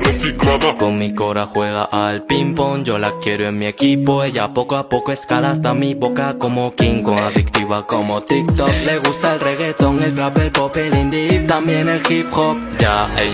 reciclada. Con mi cora juega al ping pong, yo la quiero en mi equipo. Ella poco a poco escala hasta mi boca como King Kong, adictiva como TikTok. Le gusta el reggaeton, el rap, el pop, el indie, también el hip hop. Ya ella